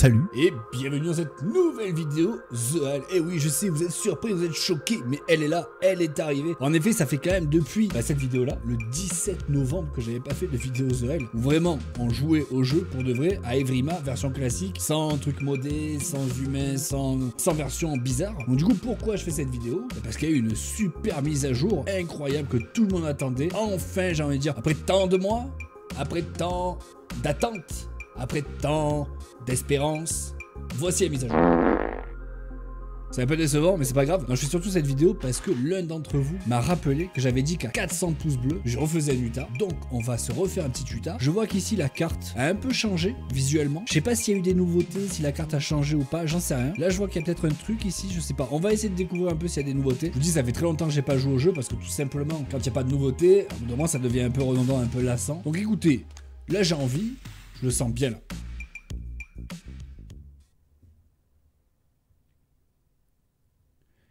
Salut Et bienvenue dans cette nouvelle vidéo The Hall. Et oui, je sais, vous êtes surpris, vous êtes choqués, mais elle est là, elle est arrivée. En effet, ça fait quand même depuis bah, cette vidéo-là, le 17 novembre, que j'avais pas fait de vidéo The vraiment on jouait au jeu pour de vrai à Evrima, version classique, sans truc modé, sans humain, sans, sans version bizarre. Donc du coup, pourquoi je fais cette vidéo? Bah, Parce qu'il y a eu une super mise à jour incroyable que tout le monde attendait. Enfin, j'ai envie de dire, après tant de mois, après tant d'attente, après tant d'espérance, voici la mise à jour. C'est un peu décevant, mais c'est pas grave. Je fais surtout cette vidéo parce que l'un d'entre vous m'a rappelé que j'avais dit qu'à 400 pouces bleus, je refaisais un UTA. Donc, on va se refaire un petit UTA. Je vois qu'ici, la carte a un peu changé visuellement. Je sais pas s'il y a eu des nouveautés, si la carte a changé ou pas, j'en sais rien. Là, je vois qu'il y a peut-être un truc ici, je sais pas. On va essayer de découvrir un peu s'il y a des nouveautés. Je vous dis, ça fait très longtemps que j'ai pas joué au jeu parce que tout simplement, quand il n'y a pas de nouveautés, au bout d'un moment, ça devient un peu redondant, un peu lassant. Donc, écoutez, là, j'ai envie, je le sens bien là.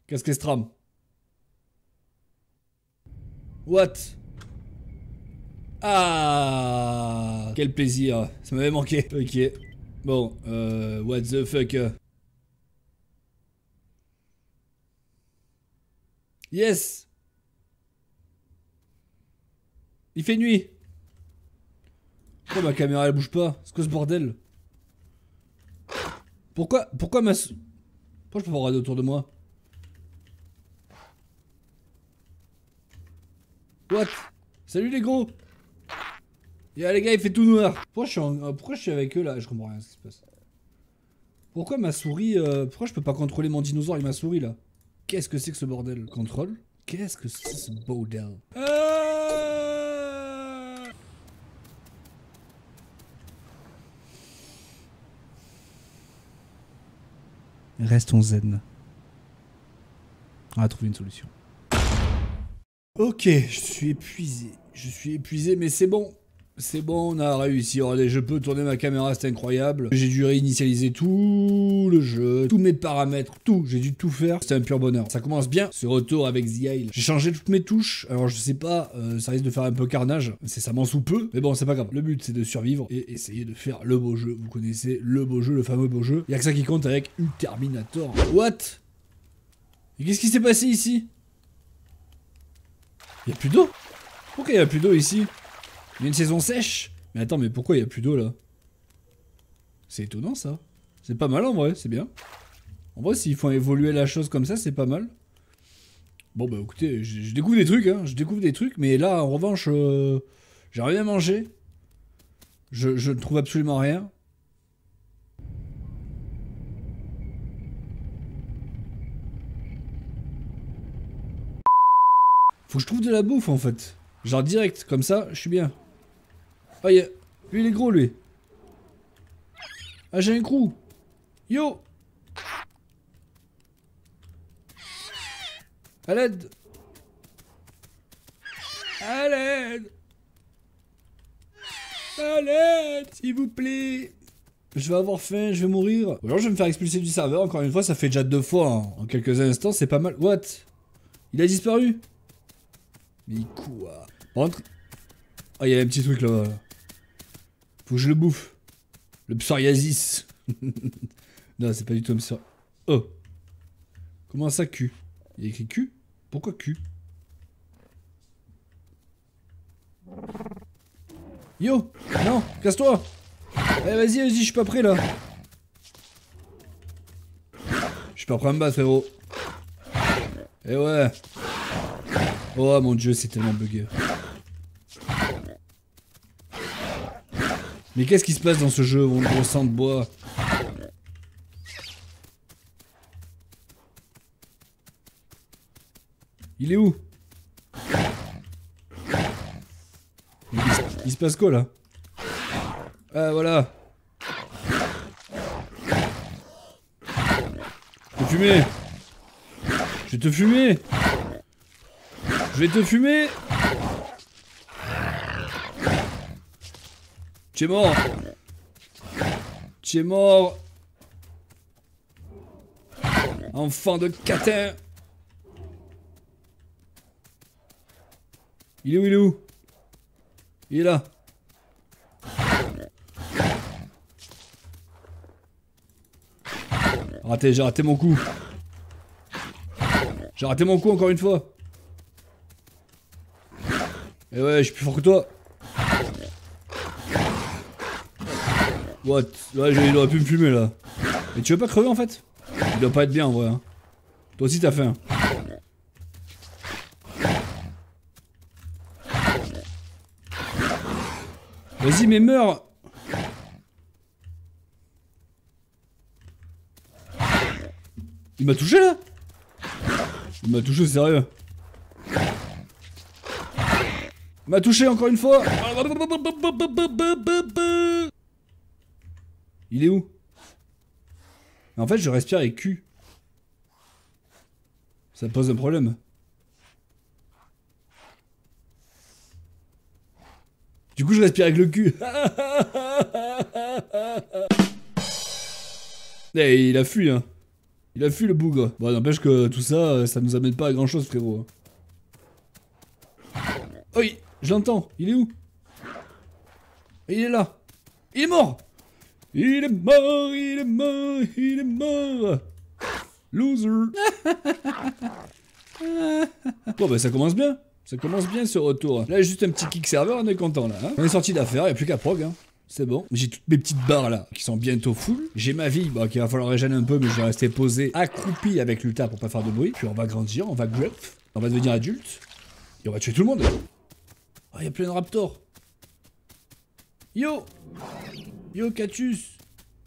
Qu'est-ce que ce What? Ah Quel plaisir Ça m'avait manqué. Ok. Bon, euh, what the fuck Yes Il fait nuit Pourquoi ma caméra elle bouge pas C'est quoi ce bordel Pourquoi Pourquoi ma... Pourquoi je peux pas regarder autour de moi What Salut les gros Y'a les gars, il fait tout noir. Pourquoi je suis, euh, pourquoi je suis avec eux là Je comprends rien ce qui se passe. Pourquoi ma souris... euh, Pourquoi je peux pas contrôler mon dinosaure avec ma souris là? Qu'est-ce que c'est que ce bordel? Contrôle? Qu'est-ce que c'est ce bordel? Ah Restons zen. On va trouver une solution. Ok, je suis épuisé. Je suis épuisé, mais c'est bon. C'est bon, on a réussi. Regardez, je peux tourner ma caméra, c'est incroyable. J'ai dû réinitialiser tout le jeu, tous mes paramètres, tout. J'ai dû tout faire. C'était un pur bonheur. Ça commence bien, ce retour avec The Isle. J'ai changé toutes mes touches. Alors, je sais pas, euh, ça risque de faire un peu carnage. C'est ça m'en sous peu. Mais bon, c'est pas grave. Le but, c'est de survivre et essayer de faire le beau jeu. Vous connaissez le beau jeu, le fameux beau jeu. Y a que ça qui compte avec U-Terminator. What? Et qu'est-ce qui s'est passé ici? Y a plus d'eau? Pourquoi y a plus d'eau ici Il y a une saison sèche Mais attends, mais pourquoi y a plus d'eau là? C'est étonnant ça. C'est pas mal en vrai, c'est bien. En vrai, s'ils font évoluer la chose comme ça, c'est pas mal. Bon bah écoutez, je, découvre des trucs, hein. Je découvre des trucs, mais là, en revanche, euh, j'ai rien à manger. Je, je ne trouve absolument rien. Faut que je trouve de la bouffe en fait. Genre direct, comme ça, je suis bien. Ah, y'a... Lui, il est gros, lui. Ah, j'ai un crew. Yo À l'aide À l'aide À l'aide S'il vous plaît Je vais avoir faim, je vais mourir. Ou alors je vais me faire expulser du serveur, encore une fois, ça fait déjà deux fois en, quelques instants, c'est pas mal. What? Il a disparu mais quoi? Ah, il y a un petit truc là. Faut que je le bouffe. Le psoriasis. non, c'est pas du tout un psoriasis. Oh. Comment ça, cul Il y a écrit cul Pourquoi cul Yo Non Casse-toi Allez, vas-y, vas-y, je suis pas prêt là. Je suis pas prêt à me battre, frérot. Eh ouais. Oh mon dieu, c'est tellement bugué. Mais qu'est-ce qui se passe dans ce jeu, mon gros sang de bois Il est où il, se- passe quoi là Ah voilà Je vais te fumer Je vais te fumer je vais te fumer Tu es mort Tu es mort Enfant de catin Il est où Il est où? Il est là Raté, j'ai raté mon coup. J'ai raté mon coup encore une fois. Et ouais, je suis plus fort que toi. What il aurait pu me fumer là. Mais tu veux pas crever en fait? Il doit pas être bien en vrai. Hein. Toi aussi t'as faim. Vas-y mais meurs Il m'a touché là? Il m'a touché sérieux. Il m'a touché encore une fois Il est où? En fait je respire avec cul. Ça pose un problème? Du coup je respire avec le cul. Eh, il a fui hein. Il a fui le bougre. Bon, n'empêche que tout ça, ça nous amène pas à grand chose, frérot. Oui, je l'entends. Il est où? Il est là. Il est mort Il est mort, il est mort, il est mort Loser Bon, bah ça commence bien. Ça commence bien ce retour. Là, juste un petit kick serveur, on est content là. Hein. on est sorti d'affaire, il a plus qu'à prog. Hein. C'est bon. J'ai toutes mes petites barres là qui sont bientôt full. J'ai ma vie bah, qu'il va falloir régénérer un peu, mais je vais rester posé, accroupi avec l'ulta pour pas faire de bruit. Puis on va grandir, on va grow, on va devenir adulte. Et on va tuer tout le monde. Oh, il y a plein de raptors. Yo Yo, Catus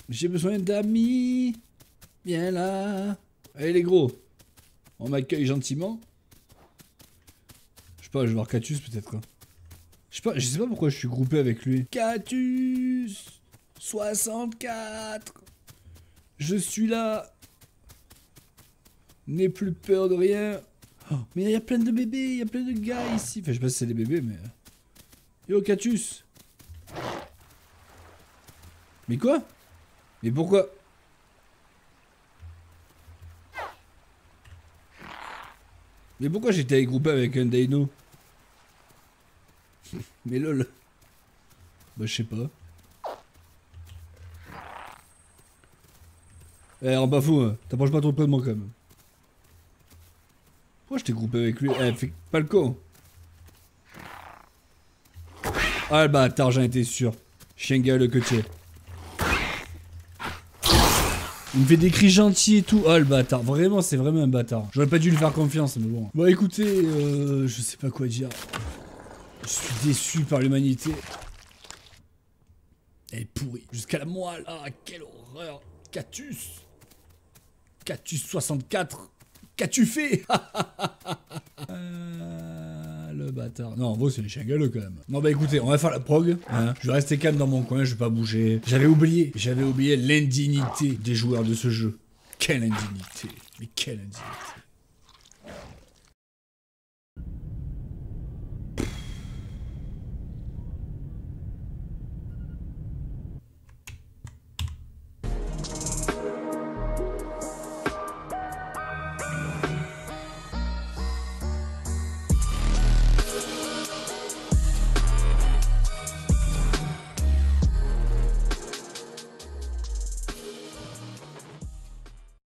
J'ai besoin d'amis. Viens là. Allez les gros. On m'accueille gentiment. Je sais pas, je vais voir Catus peut-être quoi. Je sais pas, je sais pas pourquoi je suis groupé avec lui. Catus 64 Je suis là N'aie plus peur de rien. Oh, mais il y a plein de bébés, il y a plein de gars ici. Enfin, je sais pas si c'est des bébés, mais... Yo, Catus Mais quoi? Mais pourquoi? Mais pourquoi j'étais groupé avec un Dino? Mais lol. Bah, je sais pas. Eh, en fou, hein. t'approches pas trop près de moi quand même. Pourquoi je t'ai groupé avec lui? Eh, fais pas le con. Ah, le bâtard, j'en étais sûr. Chien le que. Il me fait des cris gentils et tout. Oh le bâtard, vraiment c'est vraiment un bâtard. J'aurais pas dû lui faire confiance mais bon. Bon écoutez, euh, je sais pas quoi dire. Je suis déçu par l'humanité. Elle est pourrie. Jusqu'à la moelle. Ah, quelle horreur. Catus. Catus 64. Qu'as-tu fait? Bâtard. Non, en gros, c'est les chiens galeux quand même. Non, bah écoutez, on va faire la prog. Hein. Je vais rester calme dans mon coin, je vais pas bouger. J'avais oublié, j'avais oublié l'indignité des joueurs de ce jeu. Quelle indignité. Mais quelle indignité.